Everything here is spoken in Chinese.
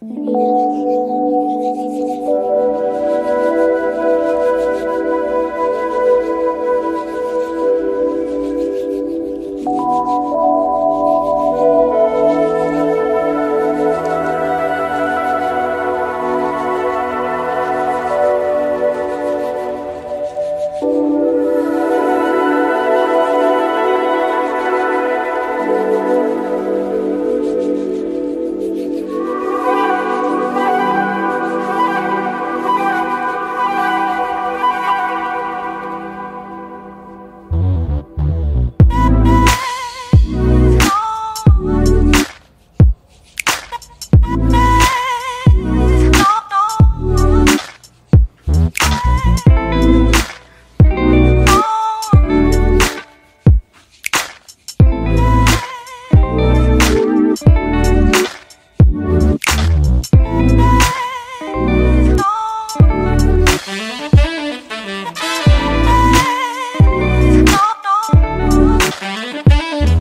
嗯